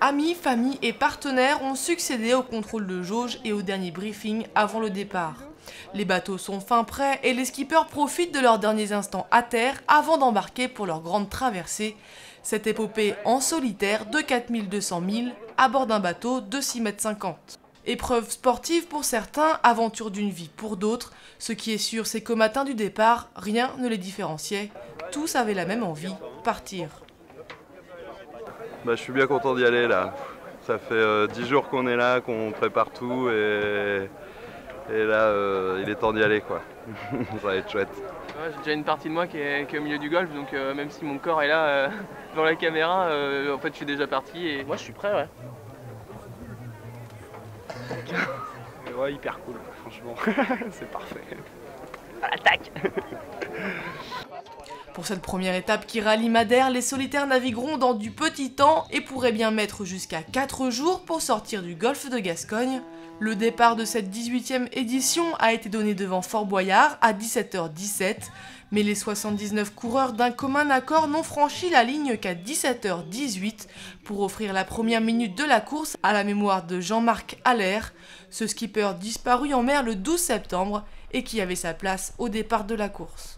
Amis, familles et partenaires ont succédé au contrôle de jauge et au dernier briefing avant le départ. Les bateaux sont fin prêts et les skippers profitent de leurs derniers instants à terre avant d'embarquer pour leur grande traversée. Cette épopée en solitaire de 4200 milles à bord d'un bateau de 6 mètres 50. Épreuve sportive pour certains, aventure d'une vie pour d'autres. Ce qui est sûr, c'est qu'au matin du départ, rien ne les différenciait. Tous avaient la même envie, partir. Bah, je suis bien content d'y aller là. Ça fait 10 euh, jours qu'on est là, qu'on prépare tout et, et là euh, il est temps d'y aller quoi. Ça va être chouette. J'ai déjà une partie de moi qui est, au milieu du golf donc euh, même si mon corps est là devant la caméra, en fait je suis déjà parti et moi je suis prêt ouais. ouais hyper cool franchement, c'est parfait. Attaque Pour cette première étape qui rallie Madère, les solitaires navigueront dans du petit temps et pourraient bien mettre jusqu'à 4 jours pour sortir du golfe de Gascogne. Le départ de cette 18e édition a été donné devant Fort Boyard à 17h17, mais les 79 coureurs d'un commun accord n'ont franchi la ligne qu'à 17h18 pour offrir la première minute de la course à la mémoire de Jean-Marc Allaire, ce skipper disparu en mer le 12 septembre et qui avait sa place au départ de la course.